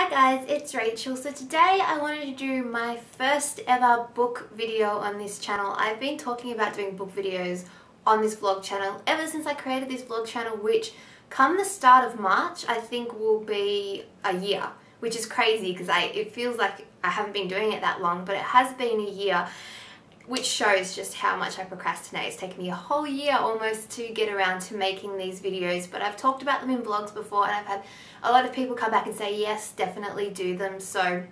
Hi guys, it's Rachael. So today I wanted to do my first ever book video on this channel. I've been talking about doing book videos on this vlog channel ever since I created this vlog channel which come the start of March I think will be a year which is crazy because I it feels like I haven't been doing it that long but it has been a year which shows just how much I procrastinate. It's taken me a whole year almost to get around to making these videos, but I've talked about them in vlogs before and I've had a lot of people come back and say, yes, definitely do them. So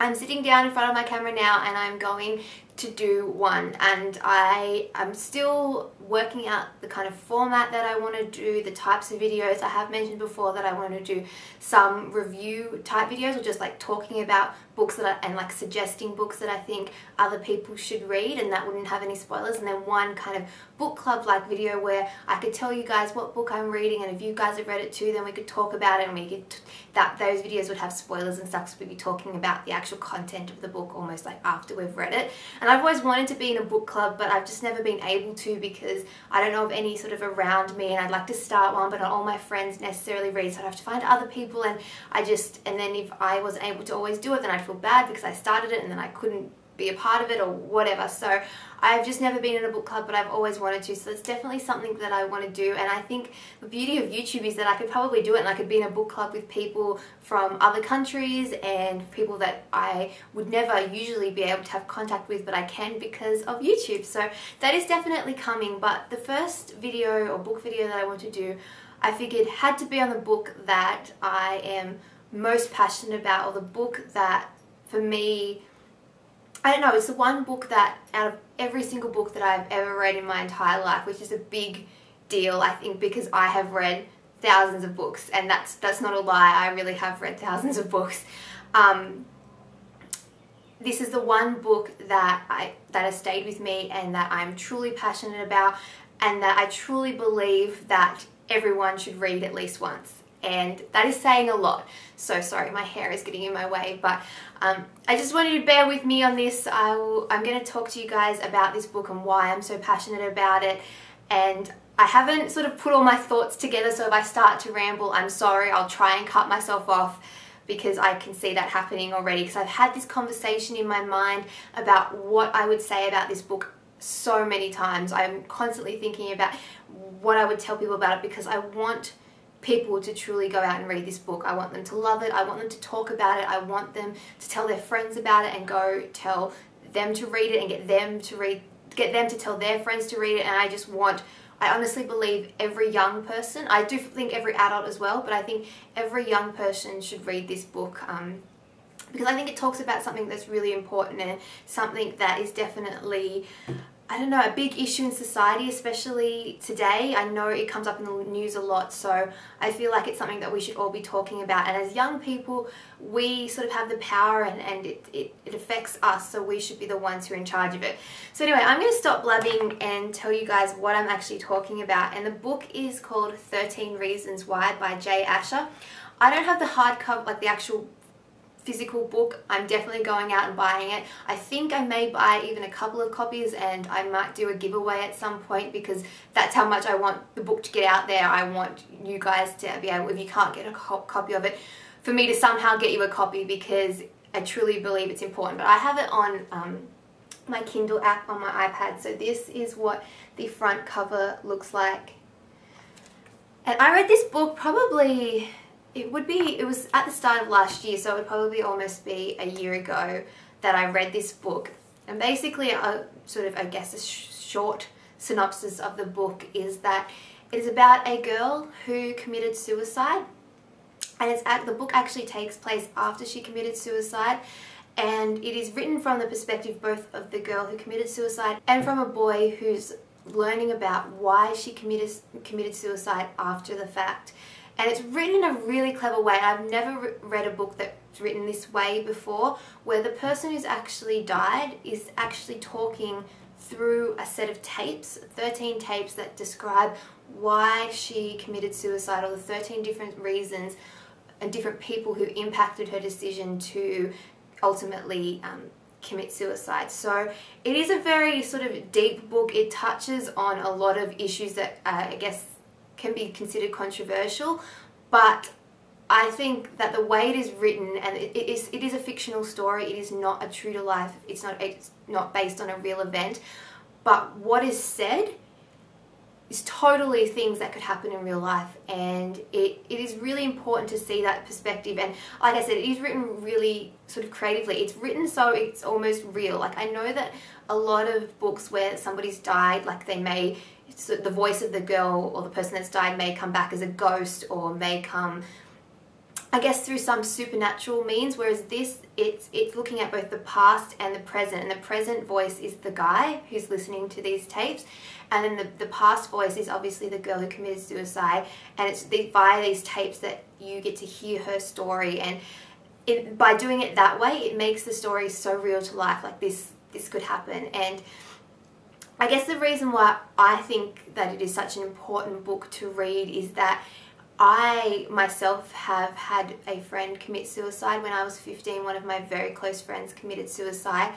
I'm sitting down in front of my camera now and I'm going to do one and I am still working out the kind of format that I want to do, the types of videos. I have mentioned before that I want to do some review type videos or just like talking about books that I, and like suggesting books that I think other people should read and that wouldn't have any spoilers and then one kind of book club like video where I could tell you guys what book I'm reading and if you guys have read it too then we could talk about it and we could that those videos would have spoilers and stuff so we'd be talking about the actual content of the book almost like after we've read it and I've always wanted to be in a book club but I've just never been able to because I don't know of any sort of around me and I'd like to start one but not all my friends necessarily read so I'd have to find other people and I just and then if I wasn't able to always do it then I'd feel bad because I started it and then I couldn't be a part of it or whatever. So I've just never been in a book club, but I've always wanted to. So it's definitely something that I want to do. And I think the beauty of YouTube is that I could probably do it and I could be in a book club with people from other countries and people that I would never usually be able to have contact with, but I can because of YouTube. So that is definitely coming. But the first video or book video that I want to do, I figured had to be on the book that I am most passionate about or the book that for me I don't know, it's the one book that out of every single book that I've ever read in my entire life, which is a big deal, I think, because I have read thousands of books, and that's that's not a lie. I really have read thousands of books. Um, this is the one book that I that has stayed with me and that I'm truly passionate about, and that I truly believe that everyone should read at least once and that is saying a lot. So sorry, my hair is getting in my way, but um, I just wanted to bear with me on this. I will, I'm going to talk to you guys about this book and why I'm so passionate about it. And I haven't sort of put all my thoughts together, so if I start to ramble, I'm sorry. I'll try and cut myself off because I can see that happening already because I've had this conversation in my mind about what I would say about this book so many times. I'm constantly thinking about what I would tell people about it because I want people to truly go out and read this book. I want them to love it. I want them to talk about it. I want them to tell their friends about it and go tell them to read it and get them to read get them to tell their friends to read it and I just want I honestly believe every young person, I do think every adult as well, but I think every young person should read this book um, because I think it talks about something that's really important and something that is definitely I don't know, a big issue in society, especially today. I know it comes up in the news a lot, so I feel like it's something that we should all be talking about. And as young people, we sort of have the power and, and it, it, it affects us, so we should be the ones who are in charge of it. So anyway, I'm going to stop blabbing and tell you guys what I'm actually talking about. And the book is called 13 Reasons Why by Jay Asher. I don't have the hardcover, like the actual physical book, I'm definitely going out and buying it. I think I may buy even a couple of copies and I might do a giveaway at some point because that's how much I want the book to get out there. I want you guys to be able, if you can't get a copy of it, for me to somehow get you a copy because I truly believe it's important. But I have it on um, my Kindle app on my iPad. So this is what the front cover looks like. And I read this book probably it would be, it was at the start of last year, so it would probably almost be a year ago that I read this book. And basically, a sort of, I guess, a sh short synopsis of the book is that it is about a girl who committed suicide. And it's at, the book actually takes place after she committed suicide. And it is written from the perspective both of the girl who committed suicide and from a boy who's learning about why she committed, committed suicide after the fact and it's written in a really clever way. I've never read a book that's written this way before where the person who's actually died is actually talking through a set of tapes, 13 tapes that describe why she committed suicide or the 13 different reasons and different people who impacted her decision to ultimately um, commit suicide. So it is a very sort of deep book. It touches on a lot of issues that uh, I guess can be considered controversial, but I think that the way it is written, and it is it is a fictional story. It is not a true to life. It's not it's not based on a real event. But what is said is totally things that could happen in real life, and it, it is really important to see that perspective. And like I said, it is written really sort of creatively. It's written so it's almost real. Like I know that a lot of books where somebody's died, like they may the voice of the girl or the person that's died may come back as a ghost or may come I guess through some supernatural means, whereas this, it's it's looking at both the past and the present, and the present voice is the guy who's listening to these tapes, and then the, the past voice is obviously the girl who committed suicide, and it's the, via these tapes that you get to hear her story, and it, by doing it that way, it makes the story so real to life, like this this could happen, and I guess the reason why I think that it is such an important book to read is that I myself have had a friend commit suicide when I was 15. One of my very close friends committed suicide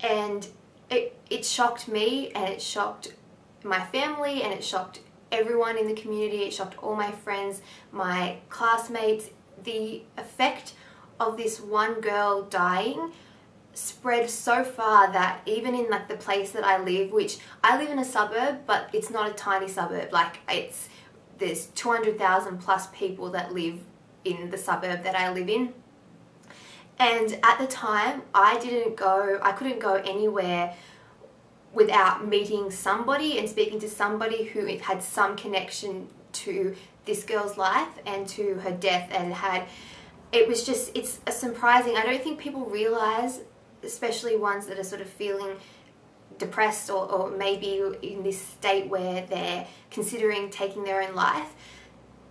and it, it shocked me and it shocked my family and it shocked everyone in the community. It shocked all my friends, my classmates. The effect of this one girl dying spread so far that even in like the place that I live, which I live in a suburb, but it's not a tiny suburb, like it's there's 200,000 plus people that live in the suburb that I live in. And at the time, I didn't go, I couldn't go anywhere without meeting somebody and speaking to somebody who had some connection to this girl's life and to her death and had it was just it's a surprising i don't think people realize especially ones that are sort of feeling depressed or, or maybe in this state where they're considering taking their own life,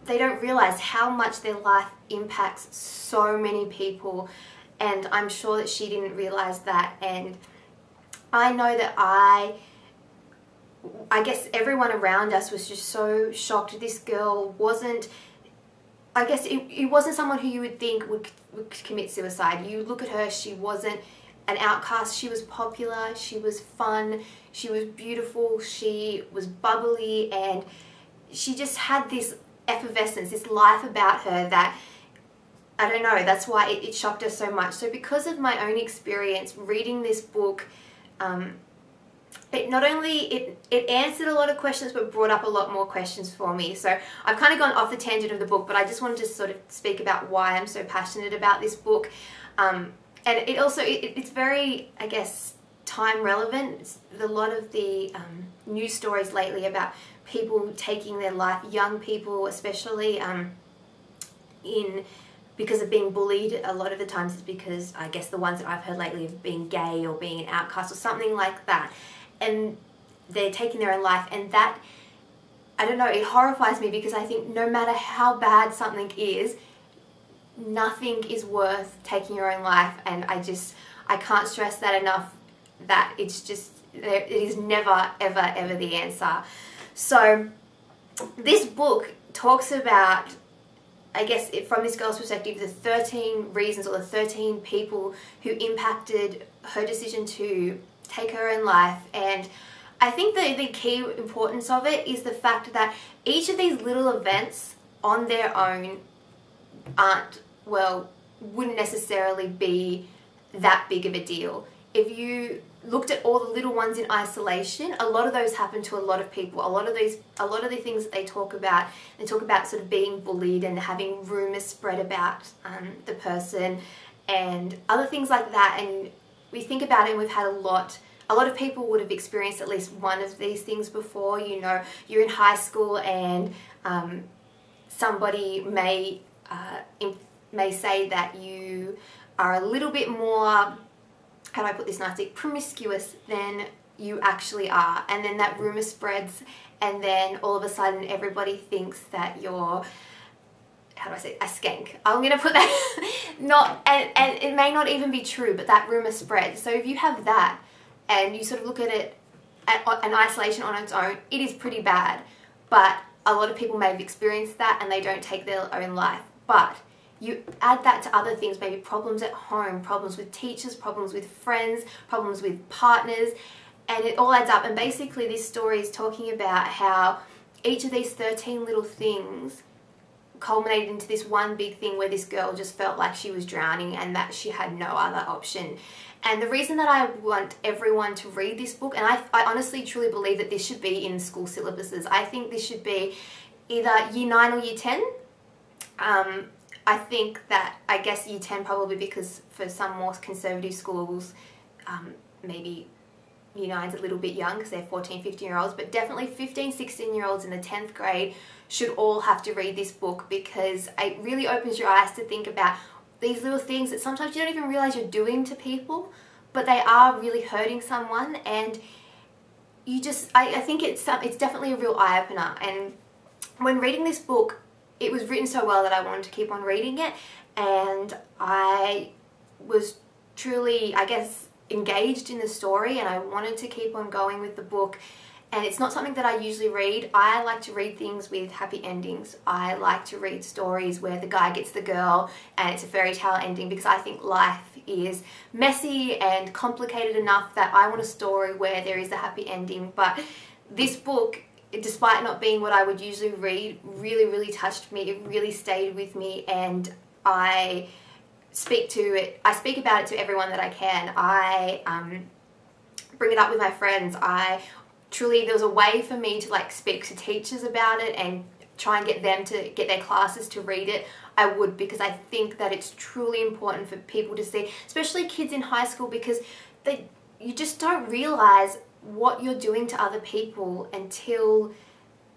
they don't realize how much their life impacts so many people. And I'm sure that she didn't realize that. And I know that I, I guess everyone around us was just so shocked. This girl wasn't, I guess it, it wasn't someone who you would think would, would commit suicide. You look at her, she wasn't an outcast. She was popular, she was fun, she was beautiful, she was bubbly, and she just had this effervescence, this life about her that I don't know, that's why it, it shocked us so much. So, because of my own experience reading this book, um, it not only it, it answered a lot of questions but brought up a lot more questions for me so i've kind of gone off the tangent of the book but i just wanted to sort of speak about why i'm so passionate about this book um, and it also it, it's very I guess time relevant. A lot of the um, news stories lately about people taking their life, young people especially, um, in because of being bullied. A lot of the times it's because I guess the ones that I've heard lately of being gay or being an outcast or something like that, and they're taking their own life, and that I don't know. It horrifies me because I think no matter how bad something is, nothing is worth taking your own life and I just I can't stress that enough that it's just it is never ever ever the answer. So this book talks about I guess from this girl's perspective the 13 reasons or the 13 people who impacted her decision to take her own life and I think the, the key importance of it is the fact that each of these little events on their own aren't well, wouldn't necessarily be that big of a deal. If you looked at all the little ones in isolation, a lot of those happen to a lot of people. A lot of these, a lot of the things that they talk about, they talk about sort of being bullied and having rumors spread about um, the person and other things like that. And we think about it and we've had a lot a lot of people would have experienced at least one of these things before. You know, you're in high school and um, somebody may uh, may say that you are a little bit more, how do I put this nicely, promiscuous than you actually are. And then that rumor spreads and then all of a sudden everybody thinks that you're how do I say a skank. I'm gonna put that not and, and it may not even be true, but that rumor spreads. So if you have that and you sort of look at it an isolation on its own, it is pretty bad. But a lot of people may have experienced that and they don't take their own life. But you add that to other things, maybe problems at home, problems with teachers, problems with friends, problems with partners, and it all adds up. And basically, this story is talking about how each of these 13 little things culminated into this one big thing where this girl just felt like she was drowning and that she had no other option. And the reason that I want everyone to read this book, and I, I honestly truly believe that this should be in school syllabuses. I think this should be either year 9 or year 10. Um, I think that, I guess year 10 probably because for some more conservative schools, um, maybe year 9's a little bit young because they're 14, 15 year olds, but definitely 15, 16 year olds in the 10th grade should all have to read this book because it really opens your eyes to think about these little things that sometimes you don't even realize you're doing to people, but they are really hurting someone and you just, I, I think it's, it's definitely a real eye-opener and when reading this book, it was written so well that I wanted to keep on reading it and I was truly, I guess, engaged in the story and I wanted to keep on going with the book and it's not something that I usually read. I like to read things with happy endings. I like to read stories where the guy gets the girl and it's a fairy tale ending because I think life is messy and complicated enough that I want a story where there is a happy ending. But this book, despite not being what I would usually read, really, really touched me. It really stayed with me and I speak to it. I speak about it to everyone that I can. I um, bring it up with my friends. I truly there was a way for me to like speak to teachers about it and try and get them to get their classes to read it I would because I think that it's truly important for people to see especially kids in high school because they you just don't realize what you're doing to other people until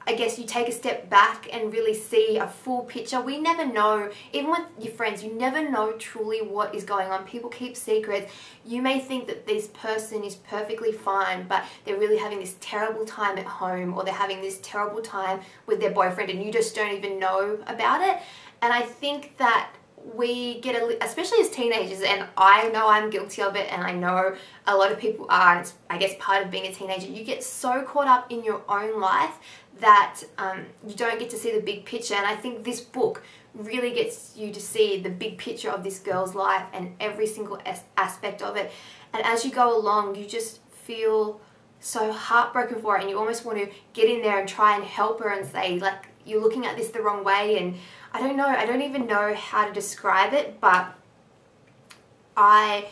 I guess you take a step back and really see a full picture. We never know, even with your friends, you never know truly what is going on. People keep secrets. You may think that this person is perfectly fine, but they're really having this terrible time at home or they're having this terrible time with their boyfriend and you just don't even know about it. And I think that we get a, especially as teenagers and I know I'm guilty of it and I know a lot of people are and it's I guess part of being a teenager. You get so caught up in your own life that um, you don't get to see the big picture and I think this book really gets you to see the big picture of this girl's life and every single as aspect of it. And as you go along you just feel so heartbroken for it and you almost want to get in there and try and help her and say like you're looking at this the wrong way and I don't know, I don't even know how to describe it, but I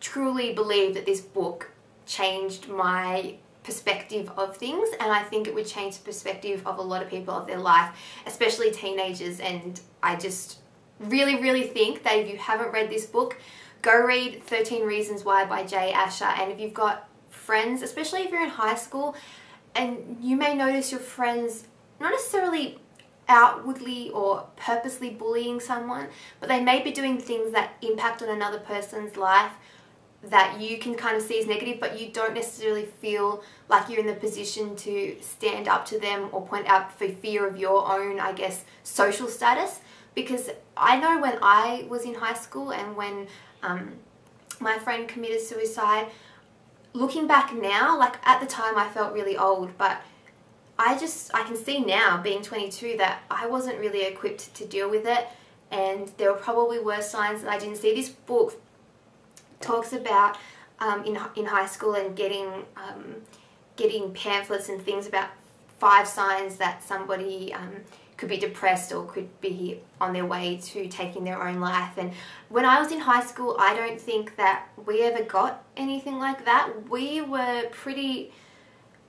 truly believe that this book changed my perspective of things and I think it would change the perspective of a lot of people of their life, especially teenagers and I just really, really think that if you haven't read this book, go read 13 Reasons Why by Jay Asher and if you've got friends, especially if you're in high school and you may notice your friends not necessarily outwardly or purposely bullying someone, but they may be doing things that impact on another person's life that you can kind of see as negative, but you don't necessarily feel like you're in the position to stand up to them or point out for fear of your own, I guess, social status. Because I know when I was in high school and when um, my friend committed suicide, looking back now, like at the time I felt really old, but I just, I can see now, being 22, that I wasn't really equipped to deal with it and there were probably worse signs that I didn't see. This book talks about um, in, in high school and getting, um, getting pamphlets and things about five signs that somebody um, could be depressed or could be on their way to taking their own life. And when I was in high school, I don't think that we ever got anything like that. We were pretty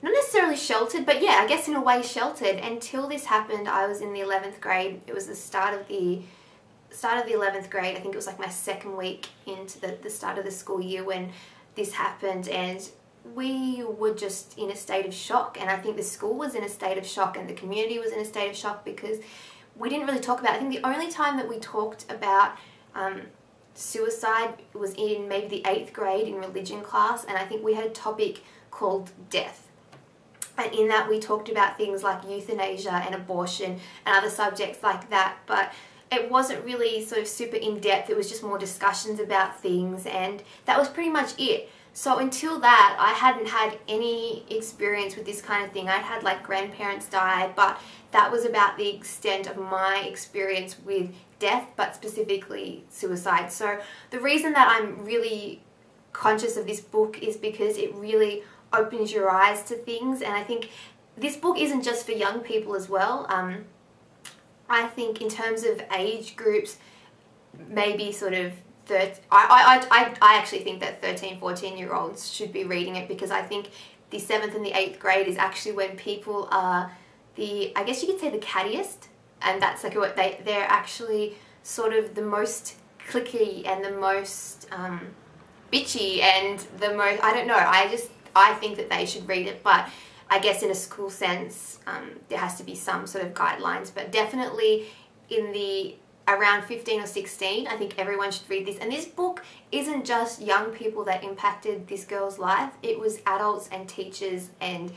not necessarily sheltered, but yeah, I guess in a way sheltered. Until this happened, I was in the 11th grade. It was the start of the start of the 11th grade. I think it was like my second week into the, the start of the school year when this happened and we were just in a state of shock and I think the school was in a state of shock and the community was in a state of shock because we didn't really talk about it. I think the only time that we talked about um, suicide was in maybe the 8th grade in religion class and I think we had a topic called death and in that we talked about things like euthanasia and abortion and other subjects like that but it wasn't really sort of super in-depth. It was just more discussions about things and that was pretty much it. So until that I hadn't had any experience with this kind of thing. I'd had like grandparents die but that was about the extent of my experience with death but specifically suicide. So the reason that I'm really conscious of this book is because it really opens your eyes to things and I think this book isn't just for young people as well. Um, I think in terms of age groups, maybe sort of I, I, I, I actually think that 13, 14 year olds should be reading it because I think the seventh and the eighth grade is actually when people are the, I guess you could say the cattiest. And that's like what they, they're actually sort of the most cliquey and the most um, bitchy and the most, I don't know, I just, I think that they should read it. But I guess in a school sense, um, there has to be some sort of guidelines, but definitely in the around 15 or 16, I think everyone should read this. And this book isn't just young people that impacted this girl's life, it was adults and teachers and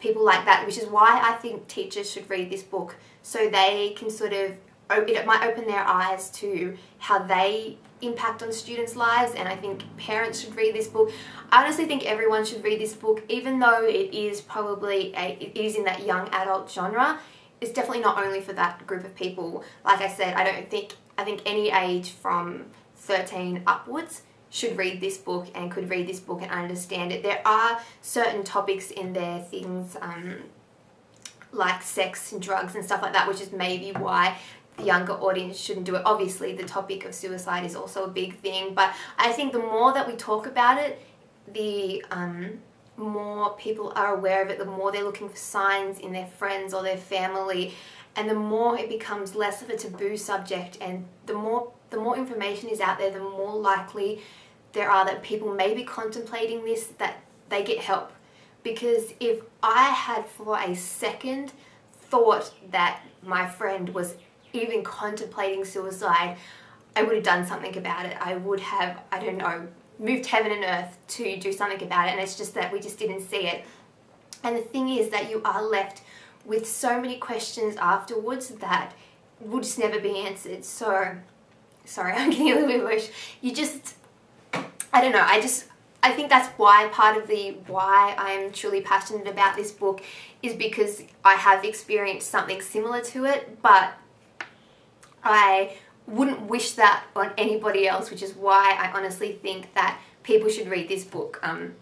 people like that, which is why I think teachers should read this book so they can sort of, it might open their eyes to how they impact on students' lives and I think parents should read this book. I honestly think everyone should read this book even though it is probably, a, it is in that young adult genre it's definitely not only for that group of people. Like I said, I don't think, I think any age from 13 upwards should read this book and could read this book and understand it. There are certain topics in there, things um, like sex and drugs and stuff like that, which is maybe why the younger audience shouldn't do it. Obviously, the topic of suicide is also a big thing, but I think the more that we talk about it, the um, more people are aware of it, the more they're looking for signs in their friends or their family, and the more it becomes less of a taboo subject, and the more the more information is out there, the more likely there are that people may be contemplating this that they get help. Because if I had for a second thought that my friend was even contemplating suicide, I would have done something about it. I would have, I don't know, moved heaven and earth to do something about it and it's just that we just didn't see it. And the thing is that you are left with so many questions afterwards that will just never be answered. So, sorry, I'm getting a little bit emotional. You just, I don't know, I just, I think that's why part of the why I'm truly passionate about this book is because I have experienced something similar to it, but I wouldn't wish that on anybody else, which is why I honestly think that people should read this book. Um,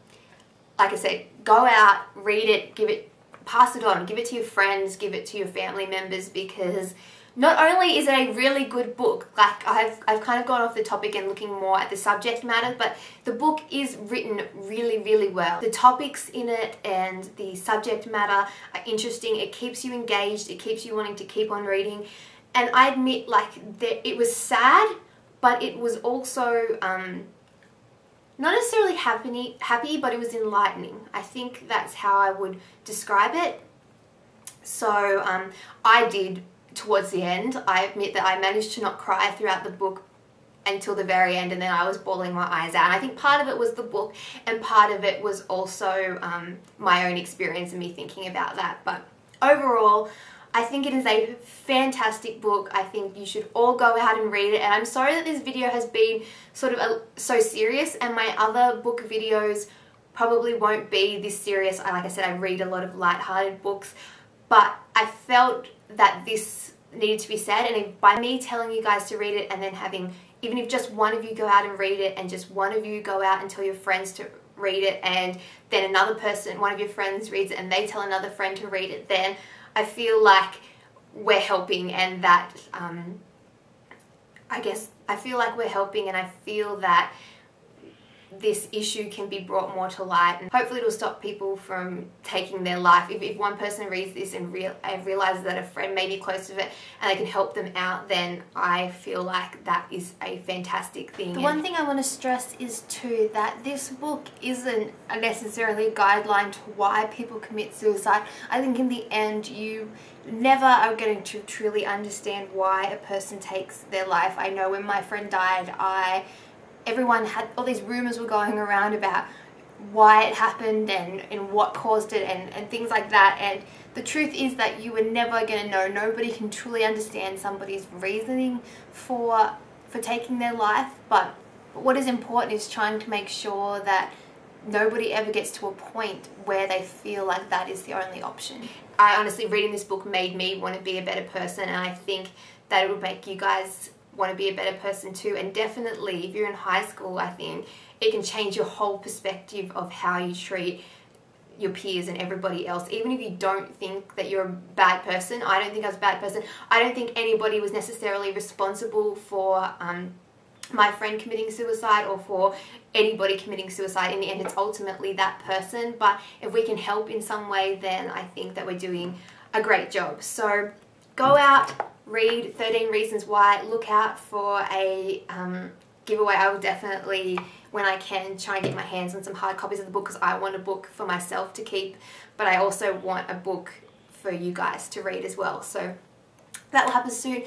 like I said, go out, read it, give it, pass it on, give it to your friends, give it to your family members because not only is it a really good book, like I've, I've kind of gone off the topic and looking more at the subject matter, but the book is written really, really well. The topics in it and the subject matter are interesting. It keeps you engaged. It keeps you wanting to keep on reading and I admit like that it was sad but it was also um, not necessarily happy, happy but it was enlightening I think that's how I would describe it so um, I did towards the end I admit that I managed to not cry throughout the book until the very end and then I was bawling my eyes out. And I think part of it was the book and part of it was also um, my own experience and me thinking about that. But overall, I think it is a fantastic book. I think you should all go out and read it. And I'm sorry that this video has been sort of a, so serious and my other book videos probably won't be this serious. I, Like I said, I read a lot of light-hearted books, but I felt that this needed to be said. And by me telling you guys to read it and then having, even if just one of you go out and read it and just one of you go out and tell your friends to read it and then another person, one of your friends reads it and they tell another friend to read it, then I feel like we're helping and that um, I guess I feel like we're helping and I feel that this issue can be brought more to light and hopefully it'll stop people from taking their life. If, if one person reads this and, real, and realizes that a friend may be close to it and they can help them out, then I feel like that is a fantastic thing. The one thing I want to stress is too that this book isn't necessarily a guideline to why people commit suicide. I think in the end you never are going to truly understand why a person takes their life. I know when my friend died, I everyone had all these rumors were going around about why it happened and, and what caused it and, and things like that. And the truth is that you were never going to know. Nobody can truly understand somebody's reasoning for for taking their life. But, but what is important is trying to make sure that nobody ever gets to a point where they feel like that is the only option. I honestly reading this book made me want to be a better person and I think that it would make you guys want to be a better person too and definitely if you're in high school I think it can change your whole perspective of how you treat your peers and everybody else. Even if you don't think that you're a bad person, I don't think I was a bad person. I don't think anybody was necessarily responsible for um, my friend committing suicide or for anybody committing suicide. In the end, it's ultimately that person. But if we can help in some way, then I think that we're doing a great job. So go out, read 13 Reasons Why, look out for a um, giveaway. I will definitely, when I can, try and get my hands on some hard copies of the book because I want a book for myself to keep, but I also want a book for you guys to read as well. So that will happen soon.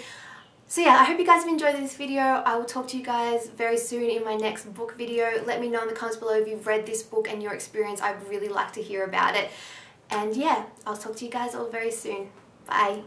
So yeah, I hope you guys have enjoyed this video. I will talk to you guys very soon in my next book video. Let me know in the comments below if you've read this book and your experience. I'd really like to hear about it. And yeah, I'll talk to you guys all very soon. Bye.